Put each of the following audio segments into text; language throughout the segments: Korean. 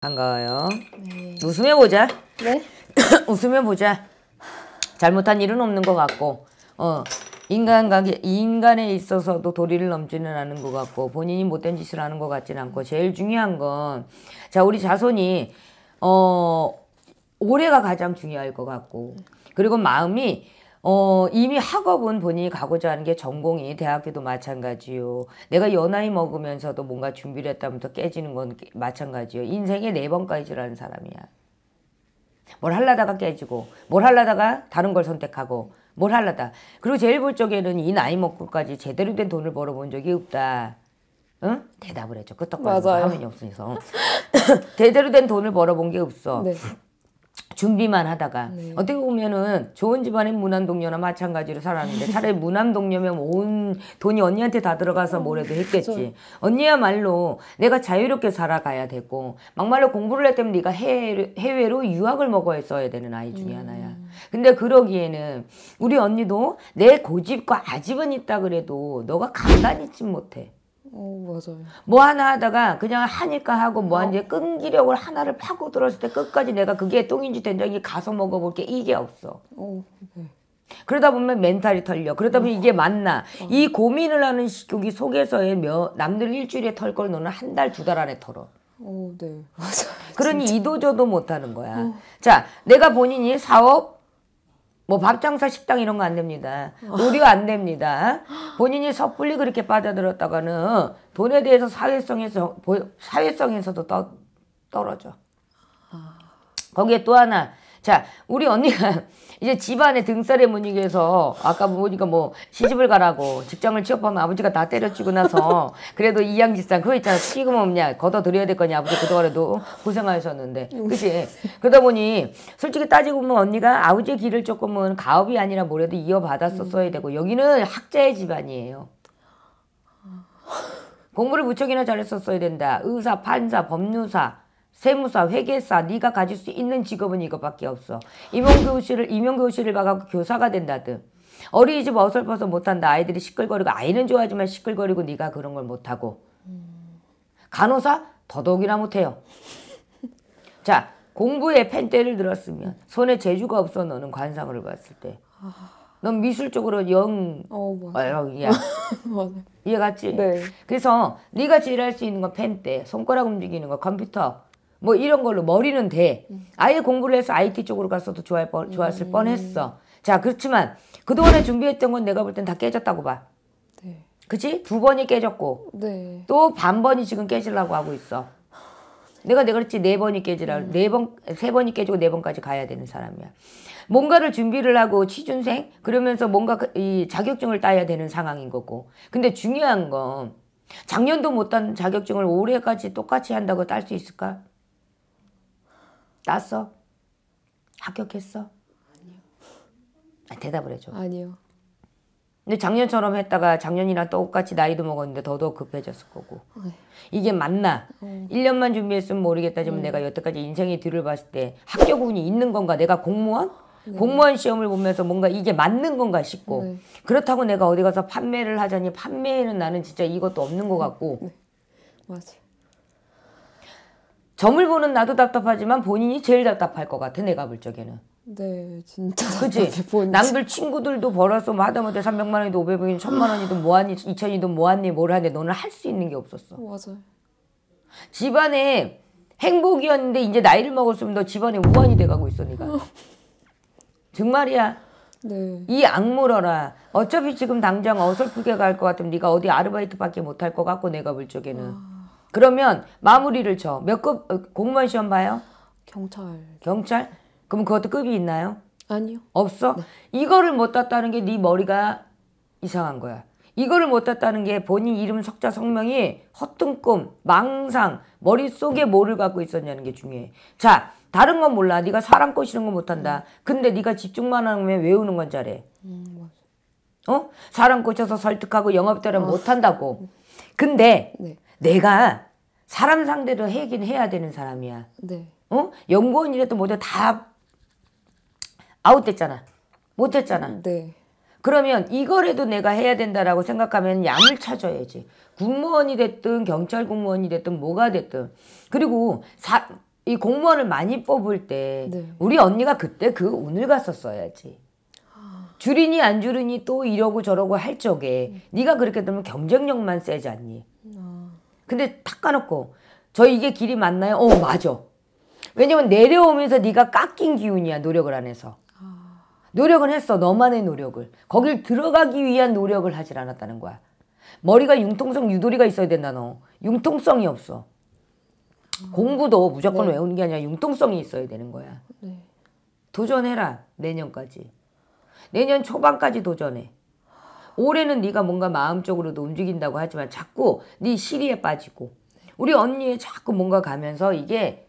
반가워요. 네. 웃으며 보자. 네? 웃으며 보자. 잘못한 일은 없는 것 같고, 어, 인간관계, 인간에 있어서도 도리를 넘지는 않은 것 같고, 본인이 못된 짓을 하는 것 같지는 않고, 제일 중요한 건, 자, 우리 자손이, 어, 올해가 가장 중요할 것 같고, 그리고 마음이, 어, 이미 학업은 본인이 가고자 하는 게 전공이 대학교도 마찬가지요. 내가 연하이 먹으면서도 뭔가 준비를 했다면서 깨지는 건 마찬가지요. 인생에 네 번 까지라는 사람이야. 뭘 하려다가 깨지고 뭘 하려다가 다른 걸 선택하고 뭘 하려다 그리고 제일 볼 적에는 이 나이 먹고까지 제대로 된 돈을 벌어본 적이 없다 응? 대답을 해줘 끄떡거리는 맞아요. 화면이 없어서 제대로 된 돈을 벌어본 게 없어 네. 준비만 하다가 네. 어떻게 보면은 좋은 집안의 무남동녀나 마찬가지로 살았는데 차라리 무남동녀면 온 돈이 언니한테 다 들어가서 뭐래도 했겠지. 언니야말로 내가 자유롭게 살아가야 되고 막말로 공부를 했다면 네가 해외, 해외로 유학을 먹어야 써야 되는 아이 중에 하나야. 근데 그러기에는 우리 언니도 내 고집과 아집은 있다 그래도 너가 강단 있지 못해 어, 맞아요. 뭐 하나 하다가 그냥 하니까 하고 뭐 하는지 끈기력을 하나를 파고 들었을 때 끝까지 내가 그게 똥인지 된장인지 가서 먹어볼 게 이게 없어. 어, 네. 그러다 보면 멘탈이 털려. 그러다 보면 이게 맞나. 이 고민을 하는 시기 속에서의 몇, 남들 일주일에 털 걸 너는 한 달, 두 달 안에 털어. 어, 네. 맞아요. 그러니 이도저도 못하는 거야. 자, 내가 본인이 사업, 뭐 밥장사 식당 이런 거 안 됩니다. 의료 안 됩니다. 본인이 섣불리 그렇게 빠져들었다가는 돈에 대해서 사회성에서 보- 사회성에서도 떠, 떨어져. 거기에 또 하나. 자, 우리 언니가 이제 집안에 등살에 못 이겨서 아까 보니까 뭐 시집을 가라고 직장을 취업하면 아버지가 다 때려치고 나서 그래도 이양지상 그거 있잖아. 시금 없냐? 걷어드려야 될 거냐? 아버지 그동안에도 고생하셨는데. 그치? 그러다 보니 솔직히 따지고 보면 언니가 아버지의 길을 조금은 가업이 아니라 뭐래도 이어받았었어야 되고 여기는 학자의 집안이에요. 공부를 무척이나 잘했었어야 된다. 의사, 판사, 법무사, 세무사, 회계사, 네가 가질 수 있는 직업은 이거밖에 없어. 임용교실을 임용교실을 가고 교사가 된다든. 어린이집 어설퍼서 못한다. 아이들이 시끌거리고 아이는 좋아하지만 시끌거리고 네가 그런 걸 못하고. 간호사 더더욱이나 못해요. 자 공부에 펜대를 들었으면 손에 재주가 없어 너는 관상을 봤을 때. 넌 미술 쪽으로 영 어, 맞아요. 어여 야 맞아요. 이해 갔지? 네. 그래서 네가 제일 할 수 있는 건 펜대, 손가락 움직이는 거, 컴퓨터 뭐 이런 걸로 머리는 돼. 아예 공부를 해서 IT 쪽으로 갔어도 좋아할 뻔, 좋았을 뻔했어. 자 그렇지만 그동안에 준비했던 건 내가 볼 땐 다 깨졌다고 봐. 네. 그치? 두 번이 깨졌고 네. 또 반번이 지금 깨지려고 하고 있어. 내가 내가 그랬지 네 번이 깨지라 네번세 번이 깨지고 네 번까지 가야 되는 사람이야. 뭔가를 준비를 하고 취준생 그러면서 뭔가 그- 이 자격증을 따야 되는 상황인 거고. 근데 중요한 건 작년도 못딴 자격증을 올해까지 똑같이 한다고 딸 수 있을까? 땄어? 합격했어? 아니요. 대답을 해줘. 아니요. 근데 작년처럼 했다가 작년이랑 똑같이 나이도 먹었는데 더더욱 급해졌을 거고. 네. 이게 맞나? 1년만 준비했으면 모르겠다지만 내가 여태까지 인생의 뒤를 봤을 때 합격 운이 있는 건가? 내가 공무원? 공무원 시험을 보면서 뭔가 이게 맞는 건가 싶고 네. 그렇다고 내가 어디 가서 판매를 하자니 판매에는 나는 진짜 이것도 없는 것 같고 맞아요. 점을 보는 나도 답답하지만 본인이 제일 답답할 것 같아 내가 볼 적에는 네, 진짜. 그치? 남들 친구들도 벌었어 뭐 하다못해 300만 원이든 500원이든 1000만 원이든 뭐하니 2000이든 뭐하니 뭘 하는데 너는 할 수 있는 게 없었어 맞아요. 집안에 행복이었는데 이제 나이를 먹었으면 너 집안에 우환이 돼가고 있어 네가 정말이야 네. 이 악물어라 어차피 지금 당장 어설프게 갈 것 같으면 네가 어디 아르바이트밖에 못 할 것 같고 내가 볼 적에는 그러면 마무리를 쳐 몇급 어, 공무원 시험 봐요? 경찰. 경찰? 그럼 그것도 급이 있나요? 아니요. 없어? 이거를 못 땄다는 게 네 머리가 이상한 거야. 이거를 못 땄다는 게 본인 이름 석자 성명이 허튼 꿈 망상 머릿속에 뭐를 갖고 있었냐는 게 중요해. 자 다른 건 몰라. 네가 사람 꼬시는 거 못한다. 근데 네가 집중만 하면 외우는 건 잘해. 음. 어? 사람 꼬셔서 설득하고 영업대로 못한다고. 근데 네. 내가 사람 상대로 하긴 해야 되는 사람이야. 네. 어? 연구원이라도 뭐든 다 아웃됐잖아. 못했잖아. 네. 그러면 이거라도 내가 해야 된다라고 생각하면 양을 찾아야지. 공무원이 됐든 경찰 공무원이 됐든 뭐가 됐든 그리고 사, 이 공무원을 많이 뽑을 때 네. 우리 언니가 그때 그 운을 갔었어야지. 줄이니 안 줄이니 또 이러고 저러고 할 적에 네가 그렇게 되면 경쟁력만 세지 않니? 아, 근데 탁 까놓고 저 이게 길이 맞나요? 어 맞아. 왜냐면 내려오면서 네가 깎인 기운이야 노력을 안 해서. 노력은 했어 너만의 노력을. 거길 들어가기 위한 노력을 하질 않았다는 거야. 머리가 융통성 유도리가 있어야 된다 너. 융통성이 없어. 공부도 무조건 네. 외우는 게 아니라 융통성이 있어야 되는 거야. 네. 도전해라 내년까지. 내년 초반까지 도전해. 올해는 네가 뭔가 마음적으로도 움직인다고 하지만 자꾸 네 시리에 빠지고 우리 언니의 자꾸 뭔가 가면서 이게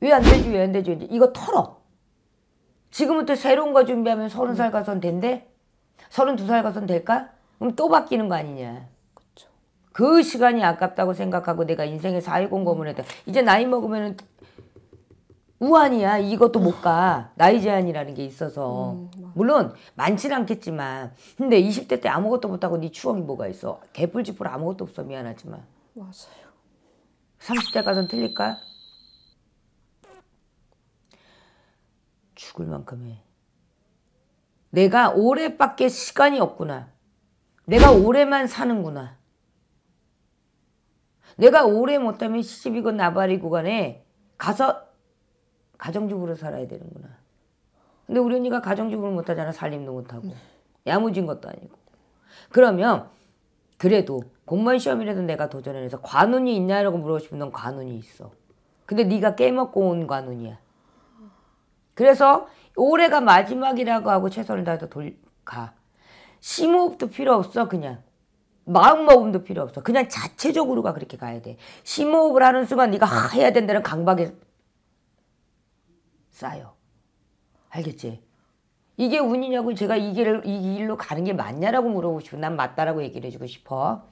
왜 안 되지 왜 안 되지 이제 이거 털어. 지금부터 새로운 거 준비하면 서른 살 가선 된대? 서른 두 살 가선 될까? 그럼 또 바뀌는 거 아니냐. 그쵸. 그 시간이 아깝다고 생각하고 내가 인생의 사회공검을 했다. 이제 나이 먹으면은 우한이야. 이것도 못 가. 나이 제한이라는 게 있어서. 음. 물론 많지는 않겠지만 근데 20대 때 아무것도 못하고 네 추억이 뭐가 있어. 개뿔지뿔 아무것도 없어. 미안하지만. 맞아요. 30대 가선 틀릴까? 죽을 만큼 해. 내가 올해밖에 시간이 없구나. 내가 올해만 사는구나. 내가 올해 못하면 시집이건 나발이고 간에 가서 가정주부로 살아야 되는구나. 근데 우리 언니가 가정주부를 못하잖아. 살림도 못하고. 야무진 것도 아니고. 그러면 그래도 공무원 시험이라도 내가 도전해서 관운이 있냐라고 물어보시면 넌 관운이 있어. 근데 네가 깨먹고 온 관운이야. 그래서 올해가 마지막이라고 하고 최선을 다해서 돌 가. 심호흡도 필요 없어 그냥. 마음먹음도 필요 없어. 그냥 자체적으로가 그렇게 가야 돼. 심호흡을 하는 순간 네가 하 해야 된다는 강박에 쌓여. 알겠지? 이게 운이냐고 제가 이 길을 이 길로 가는 게 맞냐라고 물어보시고 난 맞다라고 얘기를 해주고 싶어.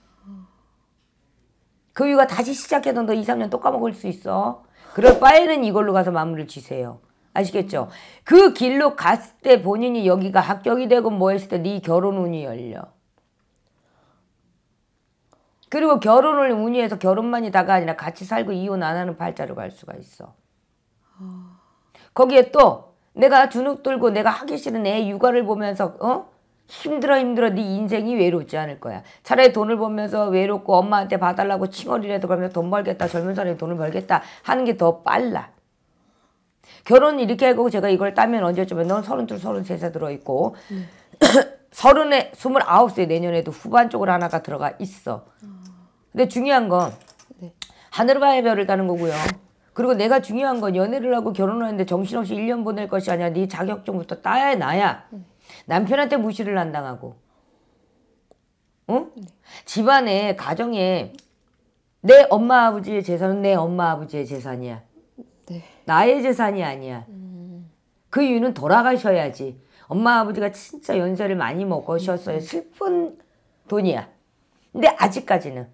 그 이유가 다시 시작해도 너 2, 3년 또 까먹을 수 있어. 그럴 바에는 이걸로 가서 마무리를 지세요. 아시겠죠? 그 길로 갔을 때 본인이 여기가 합격이 되고 뭐 했을 때 네 결혼 운이 열려. 그리고 결혼을 운이 해서 결혼만이 다가 아니라 같이 살고 이혼 안 하는 팔자로 갈 수가 있어. 거기에 또 내가 주눅 들고 내가 하기 싫은 애 육아를 보면서 어 힘들어 힘들어 네 인생이 외롭지 않을 거야. 차라리 돈을 벌면서 외롭고 엄마한테 봐달라고 칭얼이라도 그러면서 돈 벌겠다 젊은 사람이 돈을 벌겠다 하는 게 더 빨라. 결혼 이렇게 하고 제가 이걸 따면 언제쯤에 넌 서른둘 서른세 살 들어있고 서른에 스물아홉 세 내년에도 후반 쪽으로 하나가 들어가 있어. 근데 중요한 건 네. 봐야 별을 따는 거고요. 그리고 내가 중요한 건 연애를 하고 결혼을 하는데 정신없이 1년 보낼 것이 아니라 네 자격증부터 따야 나야. 남편한테 무시를 안 당하고. 응? 집안에 가정에 내 엄마 아버지의 재산은 내 엄마 아버지의 재산이야. 네. 나의 재산이 아니야. 그 이유는 돌아가셔야지. 엄마 아버지가 진짜 연세를 많이 먹으셨어요. 슬픈 돈이야. 근데 아직까지는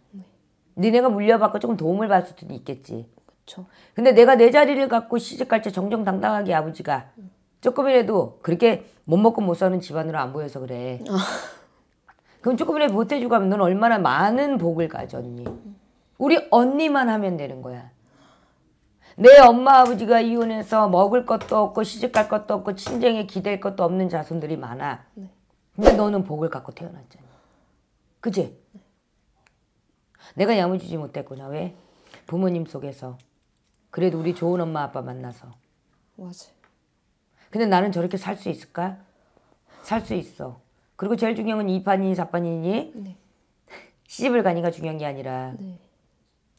니네가 물려받고 조금 도움을 받을 수도 있겠지. 그쵸. 근데 내가 내 자리를 갖고 시집갈 때 정정당당하게 아버지가 조금이라도 그렇게 못 먹고 못 사는 집안으로 안 보여서 그래. 그럼 조금이라도 보태주고 하면 넌 얼마나 많은 복을 가졌니. 우리 언니만 하면 되는 거야. 내 엄마 아버지가 이혼해서 먹을 것도 없고 시집갈 것도 없고 친정에 기댈 것도 없는 자손들이 많아. 근데 너는 복을 갖고 태어났잖아. 그치? 내가 야무지지 못했구나. 왜? 부모님 속에서. 그래도 우리 좋은 엄마 아빠 만나서. 맞아요. 근데 나는 저렇게 살 수 있을까? 살 수 있어. 그리고 제일 중요한 건 2판이니 4판이니 네. 시집을 가니가 중요한 게 아니라 네.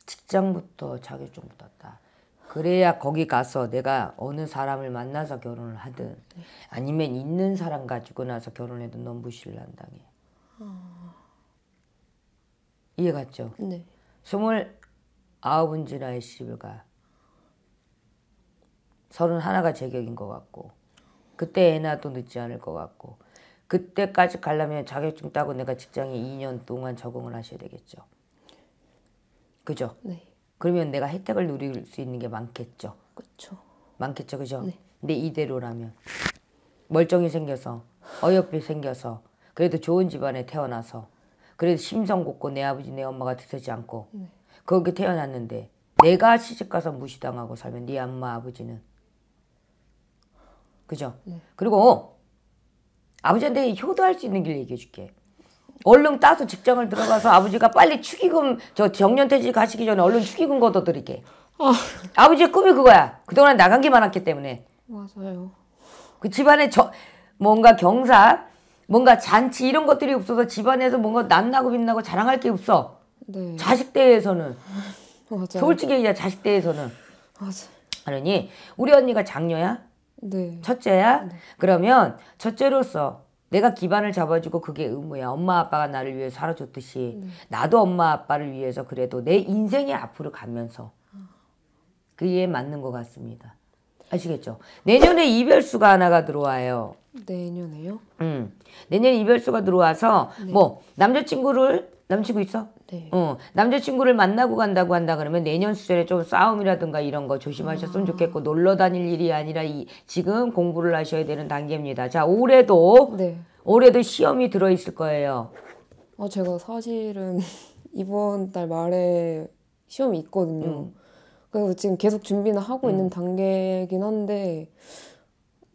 직장부터 자격증부터 땄다. 그래야 거기 가서 내가 어느 사람을 만나서 결혼을 하든 아니면 있는 사람 가지고 나서 결혼해도 넌 무시를 안 당해. 이해 갔죠? 네. 스물 아홉은 지 나의 시집을 가. 서른 하나가 제격인 것 같고 그때 애 낳아도 늦지 않을 것 같고 그때까지 가려면 자격증 따고 내가 직장에 2년 동안 적응을 하셔야 되겠죠. 그죠? 네. 그러면 내가 혜택을 누릴 수 있는 게 많겠죠. 그쵸. 많겠죠, 그죠? 네. 근데 이대로라면 멀쩡히 생겨서 어여삐 생겨서 그래도 좋은 집안에 태어나서 그래도 심성 곱고 내 아버지 내 엄마가 드세지 않고 네. 그렇게 태어났는데 내가 시집 가서 무시당하고 살면 네 엄마 아버지는 그죠? 그리고 아버지한테 효도할 수 있는 길 얘기해 줄게. 얼른 따서 직장을 들어가서 아버지가 빨리 축의금 저 정년퇴직 가시기 전에 얼른 축의금 걷어드릴게. 아버지의 꿈이 그거야. 그동안 나간 게 많았기 때문에. 맞아요. 그 집안에 저 뭔가 경사, 뭔가 잔치 이런 것들이 없어서 집안에서 뭔가 낯나고 빛나고 자랑할 게 없어. 네. 자식 대에서는 맞아요. 솔직히 얘기해 자식 대에서는 맞아요. 그러니 우리 언니가 장녀야, 네. 첫째야. 그러면 첫째로서 내가 기반을 잡아주고 그게 의무야. 엄마 아빠가 나를 위해 살아줬듯이 나도 엄마 아빠를 위해서 그래도 내 인생의 앞으로 가면서 그에 맞는 것 같습니다. 아시겠죠? 내년에 이별수가 하나가 들어와요. 내년에요? 음. 내년 이별수가 들어와서 뭐 남자친구를 남자친구 있어? 네. 어, 남자친구를 만나고 간다고 한다 그러면 내년 수전에 좀 싸움이라든가 이런 거 조심하셨으면 좋겠고 놀러 다닐 일이 아니라 이 지금 공부를 하셔야 되는 단계입니다. 자, 올해도 네. 올해도 시험이 들어 있을 거예요. 아 제가 사실은 이번 달 말에 시험이 있거든요. 음. 그래서 지금 계속 준비는 하고 있는 단계긴 한데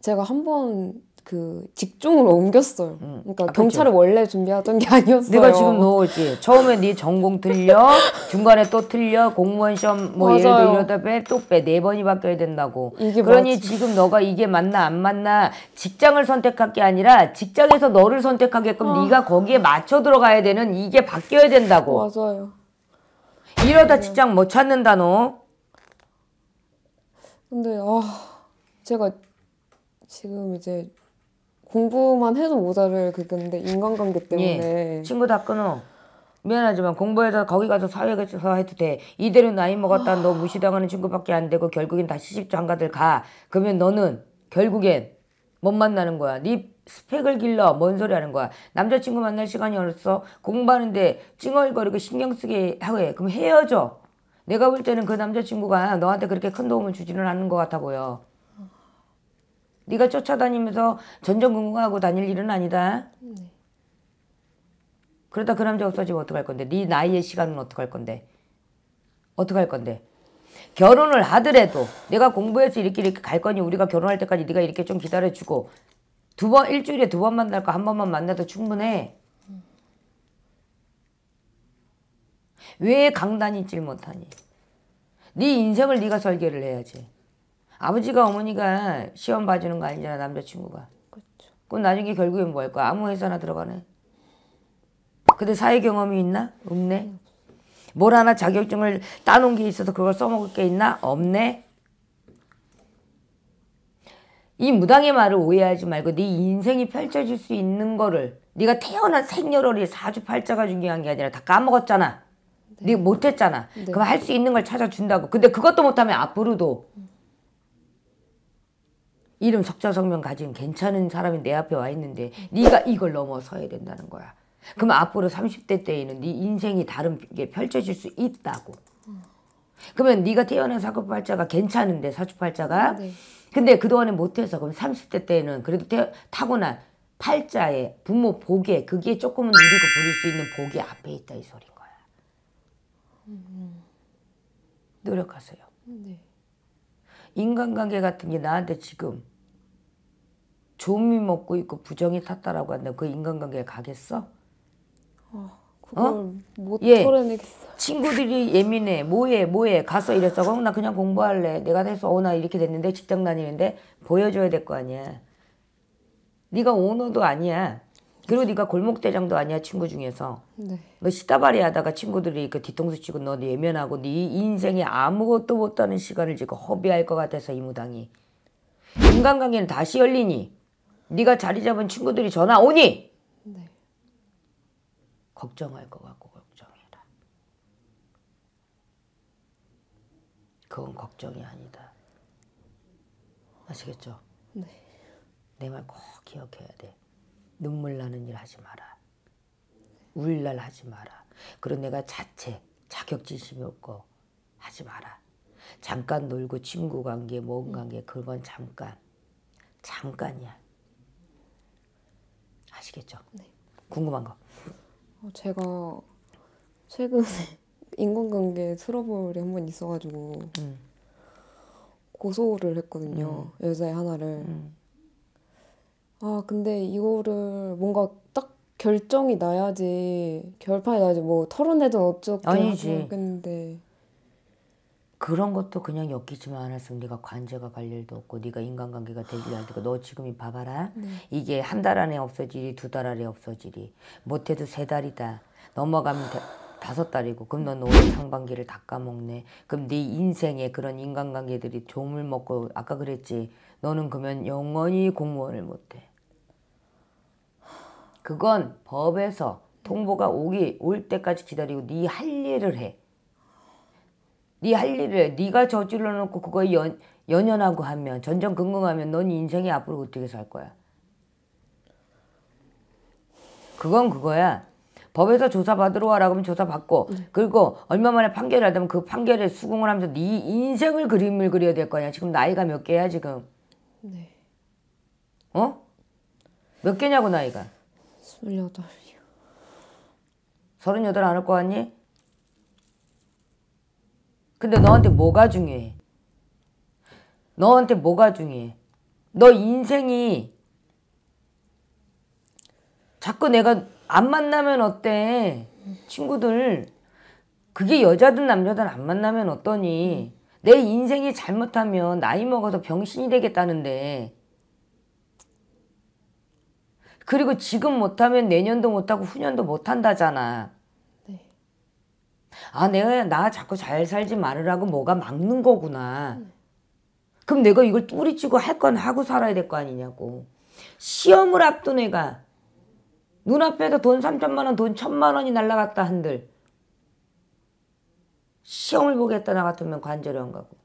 제가 한번 그 직종을 옮겼어요. 그러니까 아, 경찰을 원래 준비하던 게 아니었어요. 내가 지금 넣었지. 처음에 네 전공 틀려, 중간에 또 틀려, 공무원 시험 뭐 예를 들어 맞아요. 이러다 빼, 또 빼. 네 번이 바뀌어야 된다고. 이게 그러니 맞지. 지금 너가 이게 맞나 안 맞나 직장을 선택할 게 아니라 직장에서 너를 선택하게끔 아. 네가 거기에 맞춰 들어가야 되는 이게 바뀌어야 된다고. 맞아요. 이러다 직장 못 찾는다 너. 근데 아 제가 지금 이제 공부만 해도 모자를 그건데 인간관계 때문에 친구 다 끊어. 미안하지만 공부해서 거기 가서 사회에서 해도 돼. 이대로 나이 먹었다 너 무시당하는 친구밖에 안 되고 결국엔 다 시집 장가들 가. 그러면 너는 결국엔 못 만나는 거야. 네 스펙을 길러. 뭔 소리 하는 거야. 남자친구 만날 시간이 없어. 공부하는데 찡얼거리고 신경 쓰게 하고 해. 그럼 헤어져. 내가 볼 때는 그 남자친구가 너한테 그렇게 큰 도움을 주지는 않는 것 같아 보여. 네가 쫓아다니면서 전전긍긍하고 다닐 일은 아니다. 그러다 그 남자 없어지면 어떡할 건데? 네 나이의 시간은 어떡할 건데? 어떡할 건데? 결혼을 하더라도 내가 공부해서 이렇게 이렇게 갈 거니 우리가 결혼할 때까지 네가 이렇게 좀 기다려주고 두 번 일주일에 두 번 만날 거 한 번만 만나도 충분해. 왜 강단있질 못하니? 네 인생을 네가 설계를 해야지. 아버지가 어머니가 시험 봐주는 거 아니잖아 남자친구가. 그럼 나중에 결국엔 뭐 할 거야? 아무 회사나 들어가네. 근데 사회 경험이 있나? 없네. 뭘 하나 자격증을 따놓은 게 있어서 그걸 써먹을 게 있나? 없네. 이 무당의 말을 오해하지 말고 네 인생이 펼쳐질 수 있는 거를 네가 태어난 생년월일 사주팔자가 중요한 게 아니라 다 까먹었잖아. 네가 못했잖아. 그럼 할 수 있는 걸 찾아준다고. 근데 그것도 못하면 앞으로도 이름 석자 성명 가진 괜찮은 사람이 내 앞에 와 있는데 네가 이걸 넘어서야 된다는 거야. 그럼 앞으로 30대 때에는 네 인생이 다른 게 펼쳐질 수 있다고. 그러면 네가 태어난 사주팔자가 괜찮은데 사주팔자가 네. 근데 그동안에 못해서 그럼 30대 때에는 그래도 태, 타고난 팔자에 부모 복에 그게 조금은 누리고 부릴 수 있는 복이 앞에 있다 이 소린 거야. 노력하세요. 네. 인간관계 같은 게 나한테 지금 좀이 먹고 있고 부정이 탔다라고 한다. 그 인간관계에 가겠어? 그걸 못 예. 털어내겠어요. 친구들이 예민해. 뭐해, 뭐해. 가서 이랬어. 그럼 나 그냥 공부할래. 내가 돼서 어, 나 이렇게 됐는데 직장 다니는데 보여줘야 될 거 아니야. 네가 오너도 아니야. 그리고 네가 골목 대장도 아니야 친구 중에서. 네. 너 시다발이 하다가 친구들이 그 뒤통수 치고 너 예면하고 네 인생에 아무것도 못하는 시간을 지금 허비할 것 같아서 이 무당이. 인간관계는 다시 열리니. 네가 자리 잡은 친구들이 전화 오니. 네. 걱정할 것 같고 걱정해라. 그건 걱정이 아니다. 아시겠죠? 네. 내 말 꼭 기억해야 돼. 눈물 나는 일 하지 마라. 울 날 하지 마라. 그리고 내가 자체 자격지심이 없고 하지 마라. 잠깐 놀고 친구 관계, 모험 관계 그건 잠깐. 잠깐이야. 아시겠죠? 궁금한 거. 어, 제가 최근에 인간관계 트러블이 한 번 있어가지고 음. 고소를 했거든요. 여자애 하나를. 음. 아 근데 이거를 뭔가 딱 결정이 나야지 결판이 나야지 뭐 털어내든 어쩌게 아니지. 하겠는데 그런 것도 그냥 엮이지만 않았으면 네가 관제가 갈 일도 없고 네가 인간관계가 될 일도 없고 너 지금 이 봐봐라. 이게 한 달 안에 없어지리 두 달 안에 없어지리. 못해도 세 달이다. 넘어가면 다- 다섯 달이고 그럼 넌 오늘 상반기를 다 까먹네. 그럼 네 인생에 그런 인간관계들이 좀을 먹고 아까 그랬지. 너는 그러면 영원히 공무원을 못해. 그건 법에서 통보가 오기 올 때까지 기다리고 네 할 일을 해 네 할 일을 해. 네가 저질러 놓고 그거에 연, 연연하고 하면 전전긍긍하면 넌 인생이 앞으로 어떻게 살 거야? 그건 그거야. 법에서 조사 받으러 와라 그러면 조사 받고 그리고 얼마 만에 판결을 하다면 그 판결에 수긍을 하면서 네 인생을 그림을 그려야 될 거 아니야. 지금 나이가 몇 개야 지금? 네 어? 몇 개냐고 나이가? 스물여덟이요. 서른여덟 안 할 거 같니? 근데 너한테 뭐가 중요해? 너한테 뭐가 중요해? 너 인생이 자꾸 내가 안 만나면 어때? 친구들 그게 여자든 남자든 안 만나면 어떠니? 내 인생이 잘못하면 나이 먹어서 병신이 되겠다는데 그리고 지금 못하면 내년도 못하고 후년도 못한다잖아. 네. 아, 내가 나 자꾸 잘 살지 말으라고 뭐가 막는 거구나. 그럼 내가 이걸 뿌리치고 할 건 하고 살아야 될 거 아니냐고. 시험을 앞둔 애가 눈앞에서 돈 3천만 원, 돈 1천만 원이 날라갔다 한들 시험을 보겠다 나 같으면 관절을 안 가고.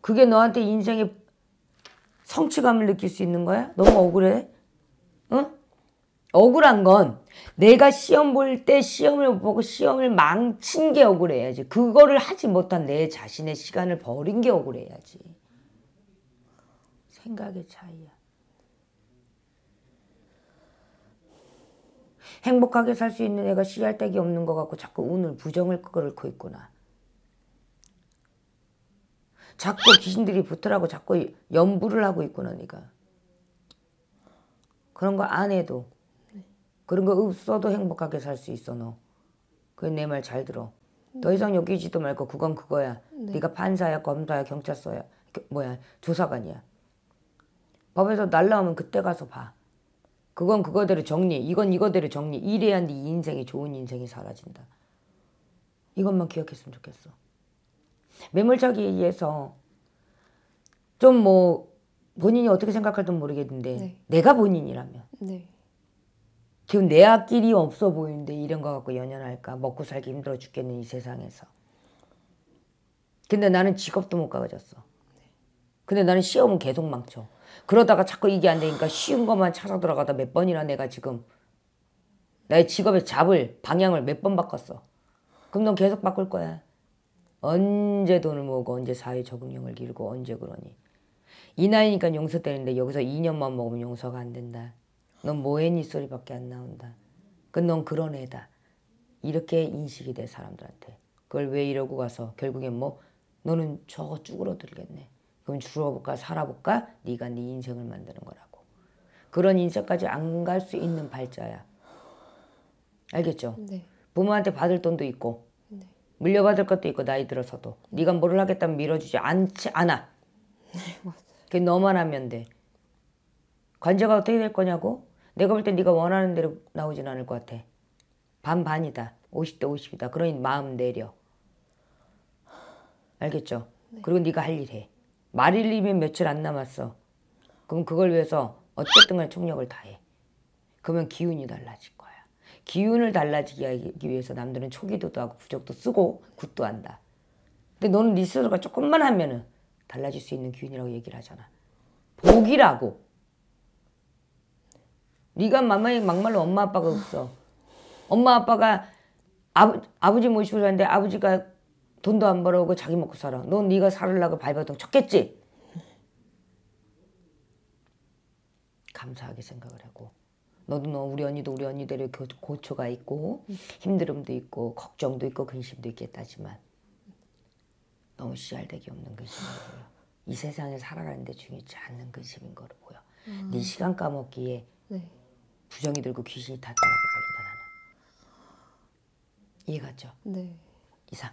그게 너한테 인생의 성취감을 느낄 수 있는 거야? 너무 억울해? 응? 억울한 건 내가 시험 볼 때 시험을 못 보고 시험을 망친 게 억울해야지. 그거를 하지 못한 내 자신의 시간을 버린 게 억울해야지. 생각의 차이야. 행복하게 살 수 있는 애가 씨알데기 없는 것 같고 자꾸 운을 부정을 끓고 있구나. 자꾸 귀신들이 붙으라고 자꾸 연부를 하고 있구나 네가. 그런 거 안 해도 그런 거 없어도 행복하게 살 수 있어 너. 그 내 말 잘 들어. 더 이상 여기지도 말고 그건 그거야. 네. 가 판사야 검사야 경찰서야 그, 뭐야 조사관이야. 법에서 날라오면 그때 가서 봐. 그건 그거대로 정리. 이건 이거대로 정리. 이래야 네 인생이 좋은 인생이 사라진다. 이것만 기억했으면 좋겠어. 매몰차기에 의해서 좀 뭐 본인이 어떻게 생각할든 모르겠는데 네. 내가 본인이라면 네. 지금 내 앞길이 없어 보이는데 이런 거 갖고 연연할까? 먹고 살기 힘들어 죽겠는 이 세상에서. 근데 나는 직업도 못 가져졌어. 근데 나는 시험은 계속 망쳐. 그러다가 자꾸 이게 안 되니까 쉬운 것만 찾아 들어가다 몇 번이나 내가 지금 나의 직업의 잡을 방향을 몇 번 바꿨어. 그럼 넌 계속 바꿀 거야. 언제 돈을 모으고 언제 사회 적응력을 기르고 언제 그러니? 이 나이니까 용서 되는데 여기서 2년만 먹으면 용서가 안 된다 넌 뭐했니 소리밖에 안 나온다 그넌 그런 애다 이렇게 인식이 돼 사람들한테 그걸 왜 이러고 가서 결국엔 뭐 너는 저거 쭈그러들겠네 그럼 죽어볼까 살아볼까 네가 네 인생을 만드는 거라고 그런 인생까지 안 갈 수 있는 발자야 알겠죠? 네. 부모한테 받을 돈도 있고 물려받을 것도 있고 나이 들어서도 네가 뭐를 하겠다면 밀어주지 않지 않아. 그게 너만 하면 돼. 관제가 어떻게 될 거냐고? 내가 볼 때 네가 원하는 대로 나오진 않을 것 같아. 반반이다. 50대 50이다. 그러니 마음 내려. 알겠죠? 그리고 네가 할 일 해. 말일이면 며칠 안 남았어. 그럼 그걸 위해서 어쨌든 간에 총력을 다해. 그러면 기운이 달라질 거야. 기운을 달라지게 하기 위해서 남들은 초기도도 하고 부적도 쓰고 굿도 한다. 근데 너는 네 스스로가 조금만 하면은 달라질 수 있는 기운이라고 얘기를 하잖아. 복이라고. 네가 마마이 막말로 엄마 아빠가 없어. 엄마 아빠가 아버, 아버지 모시고 살는데 아버지가 돈도 안 벌어오고 자기 먹고 살아. 넌 네가 살으려고 발버둥 쳤겠지? 감사하게 생각을 하고 너도 너 우리 언니도 우리 언니대로 고초가 있고 힘들음도 있고 걱정도 있고 근심도 있겠다지만 너무 씨알되기 없는 근심으로 보여. 이 세상에 살아가는데 중요치 않는 근심인 거로 보여. 네 음. 네 시간 까먹기에 네. 부정이 들고 귀신이 탔다라고 보인다 나는. 이해 갔죠? 네. 이상.